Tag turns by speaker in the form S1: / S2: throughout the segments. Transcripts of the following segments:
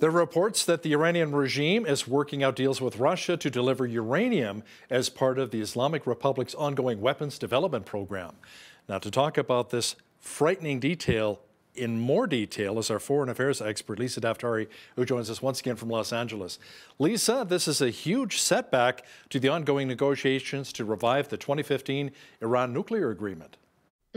S1: There are reports that the Iranian regime is working out deals with Russia to deliver uranium as part of the Islamic Republic's ongoing weapons development program. Now, to talk about this frightening detail in more detail is our foreign affairs expert, Lisa Daftari, who joins us once again from Los Angeles. Lisa, this is a huge setback to the ongoing negotiations to revive the 2015 Iran nuclear agreement.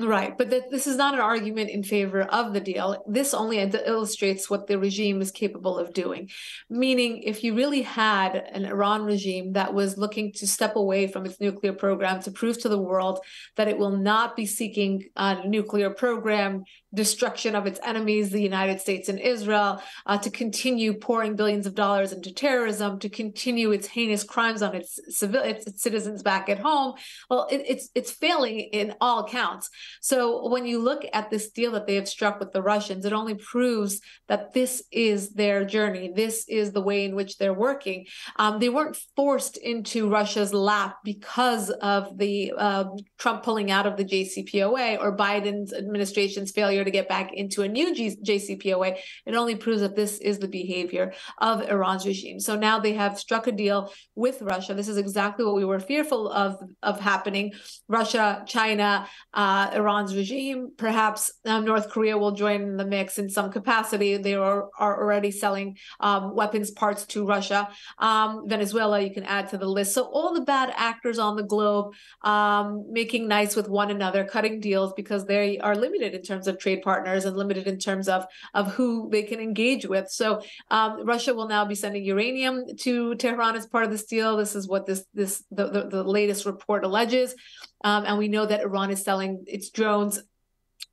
S2: Right, but th- this is not an argument in favor of the deal. This only illustrates what the regime is capable of doing. Meaning, if you really had an Iran regime that was looking to step away from its nuclear program to prove to the world that it will not be seeking a nuclear program, destruction of its enemies, the United States and Israel, uh, to continue pouring billions of dollars into terrorism, to continue its heinous crimes on its civil its, its citizens back at home. Well, it, it's it's failing in all counts. So when you look at this deal that they have struck with the Russians, it only proves that this is their journey. This is the way in which they're working. Um, they weren't forced into Russia's lap because of the uh, Trump pulling out of the JCPOA or Biden's administration's failure to get back into a new G- JCPOA, it only proves that this is the behavior of Iran's regime. So now they have struck a deal with Russia. This is exactly what we were fearful of of happening. Russia, China, uh, Iran's regime, perhaps um, North Korea will join the mix in some capacity. They are, are already selling um, weapons parts to Russia. Um, Venezuela, you can add to the list. So all the bad actors on the globe um, making nice with one another, cutting deals because they are limited in terms of trade trade partners and limited in terms of of who they can engage with. So um, Russia will now be sending uranium to Tehran as part of this deal. This is what this this the, the, the latest report alleges. Um, and we know that Iran is selling its drones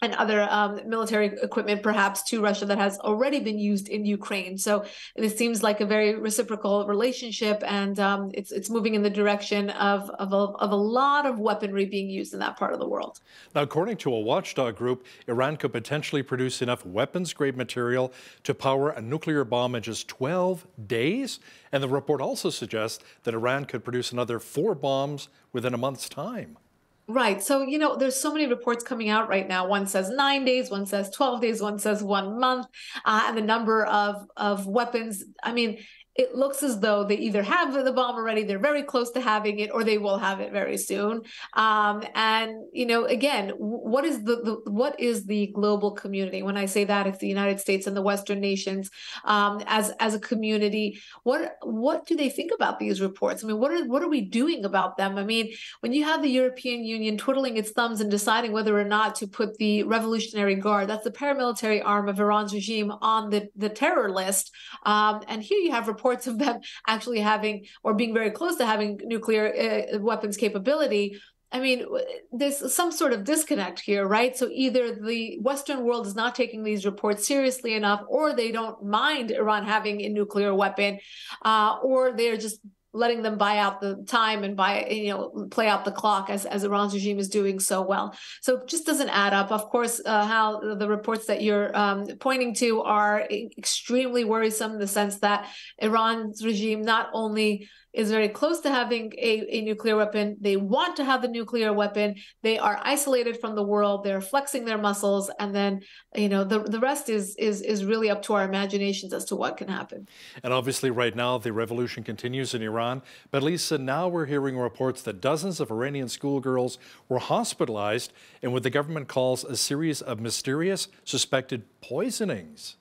S2: and other um, military equipment, perhaps to Russia, that has already been used in Ukraine. So it seems like a very reciprocal relationship, and um, it's it's moving in the direction of of a, of a lot of weaponry being used in that part of the world.
S1: Now, according to a watchdog group, Iran could potentially produce enough weapons-grade material to power a nuclear bomb in just 12 days. And the report also suggests that Iran could produce another four bombs within a month's time.
S2: Right. So, you know, there's so many reports coming out right now. One says nine days, one says 12 days, one says one month, uh, and the number of, of weapons. I mean, it looks as though they either have the bomb already, they're very close to having it, or they will have it very soon. Um, and you know, again, what is the, the, what is the global community? When I say that, it's the United States and the Western nations um, as as a community. What what do they think about these reports? I mean, what are what are we doing about them? I mean, when you have the European Union twiddling its thumbs and deciding whether or not to put the Revolutionary Guard, that's the paramilitary arm of Iran's regime, on the the terror list, um, and here you have reports reports of them actually having or being very close to having nuclear uh, weapons capability. I mean, there's some sort of disconnect here, right? So either the Western world is not taking these reports seriously enough, or they don't mind Iran having a nuclear weapon, uh, or they're just letting them buy out the time and buy you know play out the clock as as Iran's regime is doing so well. So it just doesn't add up. Of course, uh, how the reports that you're um, pointing to are extremely worrisome in the sense that Iran's regime not only is very close to having a, a nuclear weapon. They want to have the nuclear weapon. They are isolated from the world. They're flexing their muscles, and then you know the the rest is is is really up to our imaginations as to what can happen.
S1: And obviously, right now the revolution continues in Iran. But Lisa, now we're hearing reports that dozens of Iranian schoolgirls were hospitalized in what the government calls a series of mysterious suspected poisonings.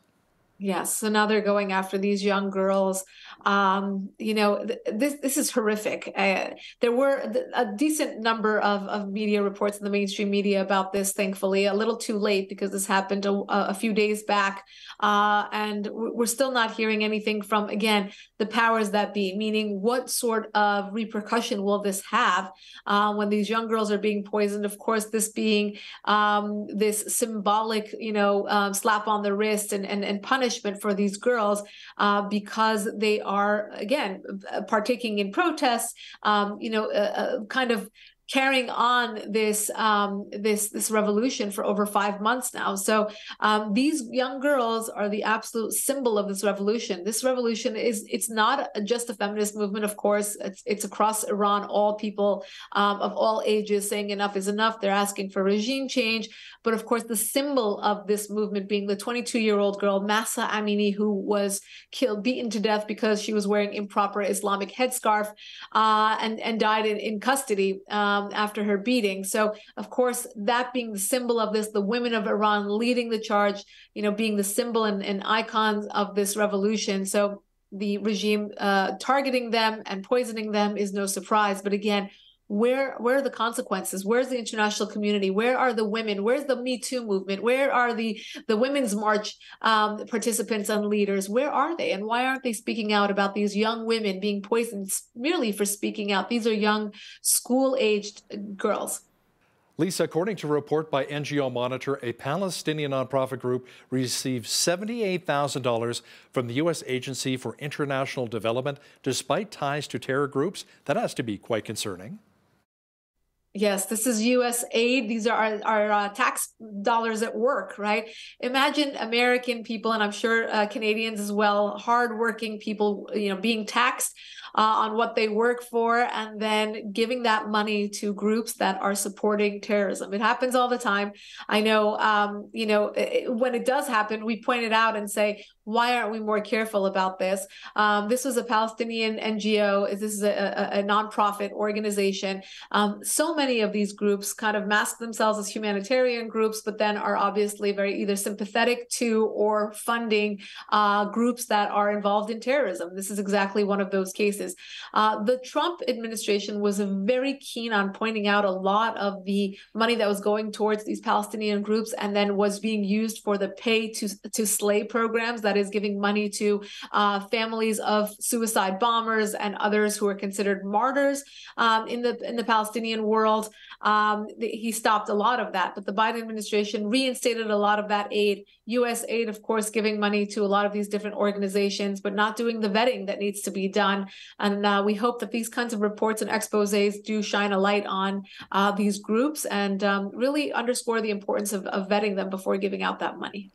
S2: Yes. So now they're going after these young girls. Um, you know, th- this this is horrific. Uh, there were a decent number of, of media reports in the mainstream media about this. Thankfully, a little too late because this happened a, a few days back, uh, and we're still not hearing anything from again the powers that be. Meaning, what sort of repercussion will this have uh, when these young girls are being poisoned? Of course, this being um, this symbolic, you know, um, slap on the wrist and and and punishment punishment for these girls uh, because they are again partaking in protests um, you know uh, uh, kind of carrying on this um, this this revolution for over five months now. So um, these young girls are the absolute symbol of this revolution. This revolution is it's not just a feminist movement, of course. It's it's across Iran, all people um, of all ages saying enough is enough. They're asking for regime change, but of course, the symbol of this movement being the 22 year old girl Mahsa Amini, who was killed, beaten to death because she was wearing improper Islamic headscarf, uh, and and died in in custody. Um, um, after her beating. So, of course, that being the symbol of this, the women of Iran leading the charge, you know, being the symbol and, and icons of this revolution. So, the regime uh, targeting them and poisoning them is no surprise. But again, where where are the consequences? Where's the international community? Where are the women? Where's the me too movement? Where are the the women's march um, participants and leaders? Where are they? And why aren't they speaking out about these young women being poisoned merely for speaking out? These are young school aged girls.
S1: Lisa, according to a report by NGO Monitor, a Palestinian nonprofit group received $78,000 from the U.S. Agency for International Development despite ties to terror groups. That has to be quite concerning.
S2: Yes, this is U.S. aid. These are our, our uh, tax dollars at work, right? Imagine American people, and I'm sure uh, Canadians as well, hardworking people, you know, being taxed on what they work for and then giving that money to groups that are supporting terrorism. It happens all the time. I know, um, you know, it, when it does happen, we point it out and say, why aren't we more careful about this? Um, this was a Palestinian NGO. This is a, a, a nonprofit organization. Um, so many of these groups kind of mask themselves as humanitarian groups, but then are obviously very either sympathetic to or funding uh, groups that are involved in terrorism. This is exactly one of those cases. Uh, the Trump administration was very keen on pointing out a lot of the money that was going towards these Palestinian groups and then was being used for the pay to, to slay programs that is giving money to uh, families of suicide bombers and others who are considered martyrs um, in the in the Palestinian world. Um, he stopped a lot of that, but the Biden administration reinstated a lot of that aid. U.S. aid, of course, giving money to a lot of these different organizations, but not doing the vetting that needs to be done. And uh, we hope that these kinds of reports and exposés do shine a light on uh, these groups and um, really underscore the importance of, of vetting them before giving out that money.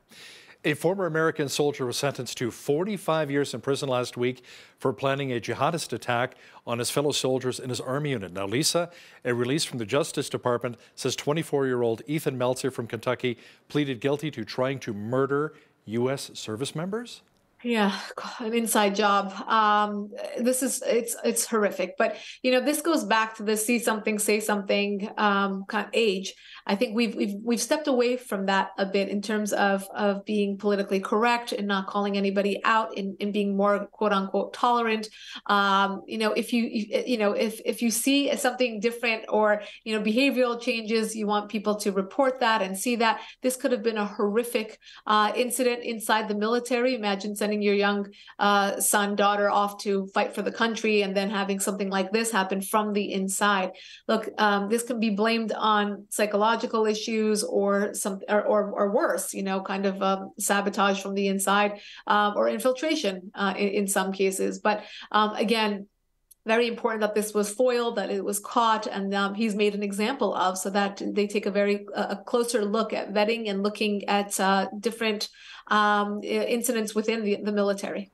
S1: A former American soldier was sentenced to 45 years in prison last week for planning a jihadist attack on his fellow soldiers in his army unit. Now, Lisa, a release from the Justice Department says 24 year old Ethan Melzer from Kentucky pleaded guilty to trying to murder U.S. service members.
S2: Yeah, an inside job. Um, this is it's it's horrific, but you know this goes back to the see something, say something um, kind of age. I think we've we've we've stepped away from that a bit in terms of of being politically correct and not calling anybody out and, and being more quote unquote tolerant. Um, you know, if you you know if if you see something different or you know behavioral changes, you want people to report that and see that. This could have been a horrific uh, incident inside the military. Imagine sending sending your young uh, son, daughter off to fight for the country and then having something like this happen from the inside. Look, um, this can be blamed on psychological issues or some or, or, or worse, you know, kind of um, sabotage from the inside um, or infiltration uh, in, in, some cases. But um, again, very important that this was foiled, that it was caught, and um, he's made an example of, so that they take a very a closer look at vetting and looking at uh, different um, incidents within the, the military.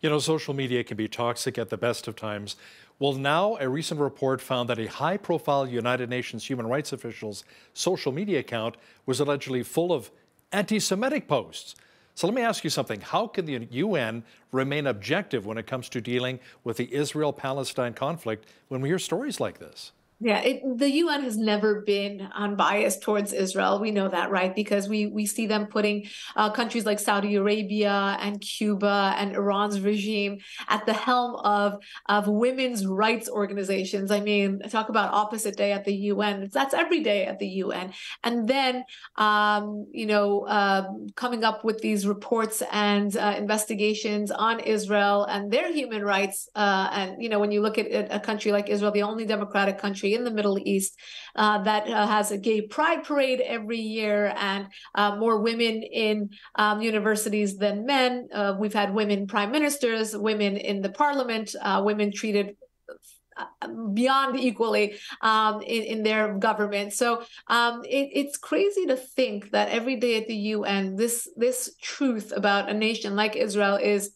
S1: You know, social media can be toxic at the best of times. Well, now a recent report found that a high profile United Nations human rights official's social media account was allegedly full of anti Semitic posts. So let me ask you something. How can the UN remain objective when it comes to dealing with the Israel Palestine conflict when we hear stories like this?
S2: Yeah, it, the UN has never been unbiased towards Israel. We know that, right? Because we we see them putting uh, countries like Saudi Arabia and Cuba and Iran's regime at the helm of of women's rights organizations. I mean, talk about opposite day at the UN. That's every day at the UN. And then, um, you know, uh, coming up with these reports and uh, investigations on Israel and their human rights. Uh, and you know, when you look at a country like Israel, the only democratic country in the Middle East uh, that uh, has a gay pride parade every year and uh, more women in um, universities than men. Uh, we've had women prime ministers, women in the parliament, uh, women treated beyond equally um, in, in their government. So um, it, it's crazy to think that every day at the UN, this this truth about a nation like Israel is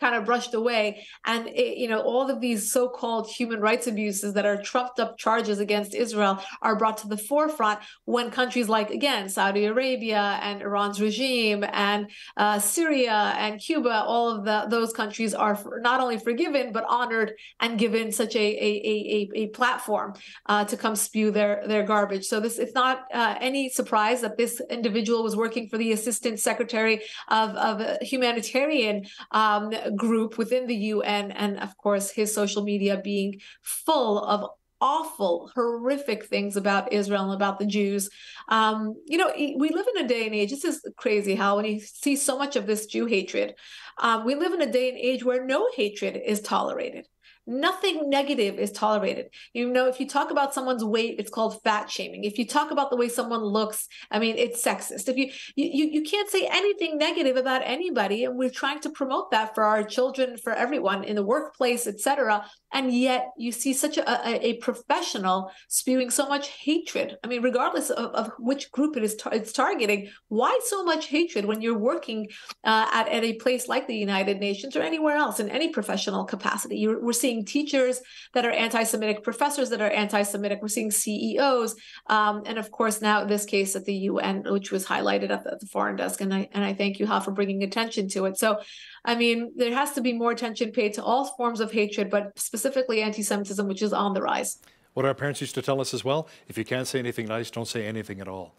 S2: kind of brushed away. And it, you know all of these so-called human rights abuses that are trumped up charges against israel are brought to the forefront when countries like again saudi arabia and iran's regime and uh, syria and cuba all of the, those countries are not only forgiven but honored and given such a a, a, a platform uh, to come spew their their garbage. So this it's not uh, any surprise that this individual was working for the assistant secretary of, of humanitarian um, group within the UN, and of course, his social media being full of awful, horrific things about Israel and about the Jews. Um, you know, we live in a day and age, this is crazy how when you see so much of this Jew hatred, um, we live in a day and age where no hatred is tolerated. Nothing negative is tolerated. You know, if you talk about someone's weight, it's called fat shaming. If you talk about the way someone looks, I mean, it's sexist. If you you you can't say anything negative about anybody, and we're trying to promote that for our children, for everyone in the workplace, etc. And yet, you see such a, a, professional spewing so much hatred. I mean, regardless of, of which group it is tar- it's targeting, why so much hatred when you're working uh, at, at a place like the United Nations or anywhere else in any professional capacity? You're, we're seeing seeing teachers that are anti-Semitic, professors that are anti-Semitic. We're seeing CEOs, um, and of course now this case at the UN, which was highlighted at the, at the foreign desk. And I and I thank you, Hal, for bringing attention to it. So, I mean, there has to be more attention paid to all forms of hatred, but specifically anti-Semitism, which is on the rise.
S1: What our parents used to tell us as well: if you can't say anything nice, don't say anything at all.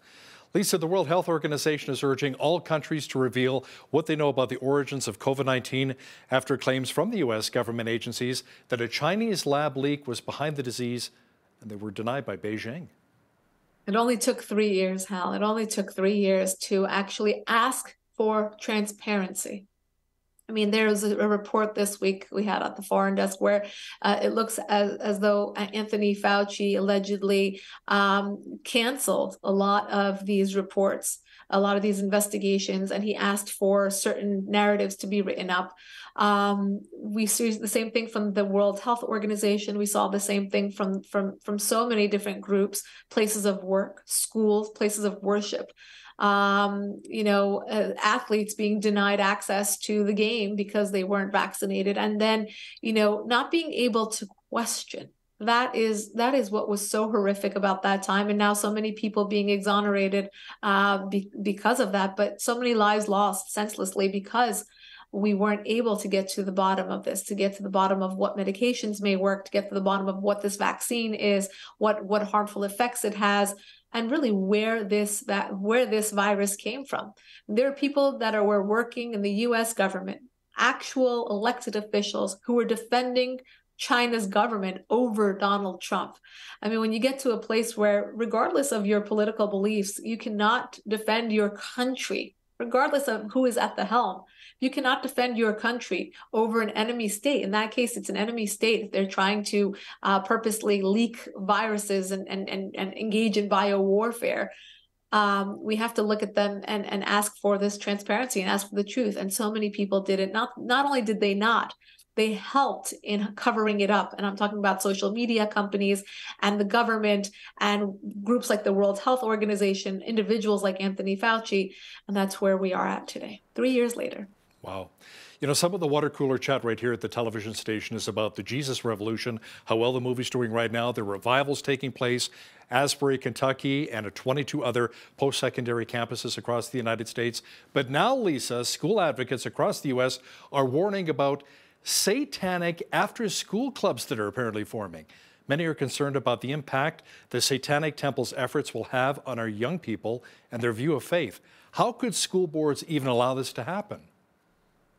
S1: Lisa, the World Health Organization is urging all countries to reveal what they know about the origins of COVID 19 after claims from the U.S. government agencies that a Chinese lab leak was behind the disease and they were denied by Beijing.
S2: It only took three years, Hal. It only took three years to actually ask for transparency. I mean, there was a, report this week we had at the foreign desk where uh, it looks as, as though Anthony Fauci allegedly um, canceled a lot of these reports, a lot of these investigations, and he asked for certain narratives to be written up. Um, we see the same thing from the World Health Organization. We saw the same thing from from from so many different groups, places of work, schools, places of worship um, you know, uh, athletes being denied access to the game because they weren't vaccinated, and then, you know, not being able to question. That is that is what was so horrific about that time. And now so many people being exonerated uh, be, because of that. But so many lives lost senselessly because we weren't able to get to the bottom of this to get to the bottom of what medications may work to get to the bottom of what this vaccine is what what harmful effects it has and really where this that where this virus came from. There are people that are were working in the US government, actual elected officials who were defending China's government over Donald Trump. I mean, when you get to a place where, regardless of your political beliefs, you cannot defend your country, regardless of who is at the helm, you cannot defend your country over an enemy state. In that case, it's an enemy state. They're trying to uh, purposely leak viruses and, and, and, and engage in bio warfare. Um, we have to look at them and, and ask for this transparency and ask for the truth. And so many people did it. Not not only did they not, they helped in covering it up. And I'm talking about social media companies and the government and groups like the World Health Organization, individuals like Anthony Fauci. And that's where we are at today, three years later.
S1: Wow. You know, some of the water cooler chat right here at the television station is about the Jesus Revolution, how well the movie's doing right now, the revivals taking place, Asbury, Kentucky, and 22 other post secondary campuses across the United States. But now, Lisa, school advocates across the U.S. are warning about satanic after school clubs that are apparently forming. Many are concerned about the impact the Satanic Temple's efforts will have on our young people and their view of faith. How could school boards even allow this to happen?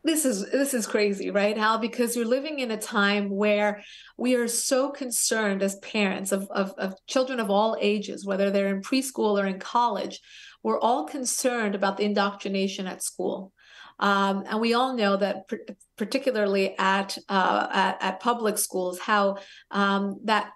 S2: This is this is crazy right hal because you're living in a time where we are so concerned as parents of, of, of children of all ages whether they're in preschool or in college we're all concerned about the indoctrination at school. Um, and we all know that particularly at, uh, at, at public schools how um, that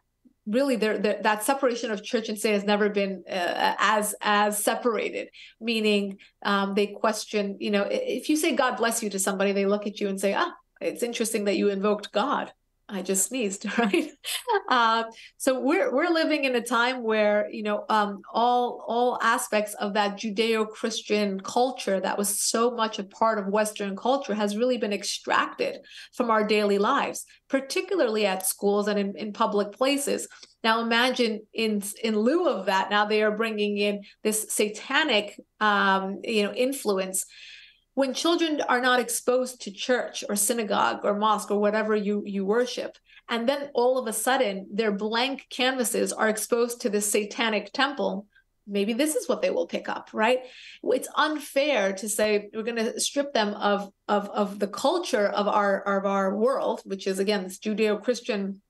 S2: really there, that separation of church and state has never been uh, as as separated. Meaning um, they question you know if you say god bless you to somebody they look at you and say ah it's interesting that you invoked god I just sneezed, right? Uh, so we're we're living in a time where you know um, all all aspects of that Judeo-Christian culture that was so much a part of Western culture has really been extracted from our daily lives, particularly at schools and in, in public places. Now imagine in in lieu of that, now they are bringing in this satanic um, you know influence when children are not exposed to church or synagogue or mosque or whatever you you worship and then all of a sudden their blank canvases are exposed to this satanic temple maybe this is what they will pick up right? It's unfair to say we're going to strip them of of of the culture of our of our world which is again this judeo-christian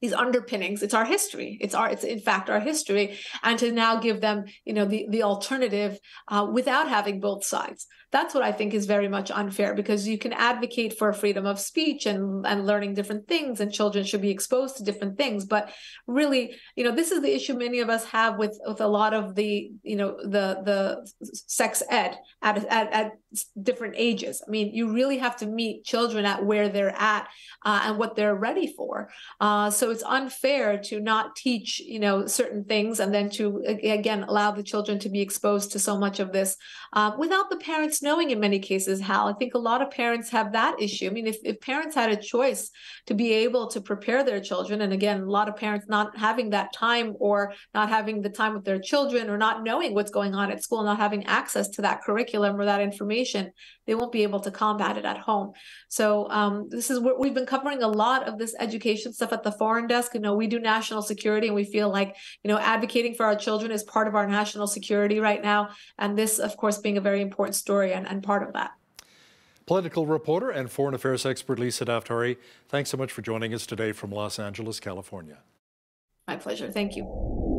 S2: these underpinnings. It's our history. It's our it's in fact our history. And to now give them you know the the alternative uh, without having both sides that's what i think is very much unfair because you can advocate for freedom of speech and and learning different things and children should be exposed to different things. But really you know this is the issue many of us have with with a lot of the you know the the sex ed at at, at different ages. I mean you really have to meet children at where they're at uh, and what they're ready for. Uh, so it's unfair to not teach you know certain things and then to again allow the children to be exposed to so much of this uh, without the parents knowing in many cases hal i think a lot of parents have that issue i mean if, if parents had a choice to be able to prepare their children and again a lot of parents not having that time or not having the time with their children or not knowing what's going on at school not having access to that curriculum or that information they won't be able to combat it at home so um, this is what we've been covering a lot of this education stuff at the foreign desk. You know, we do national security and we feel like, you know, advocating for our children is part of our national security right now. And this, of course, being a very important story and, and part of that.
S1: Political reporter and foreign affairs expert Lisa Daftari, thanks so much for joining us today from Los Angeles, California.
S2: My pleasure. Thank you.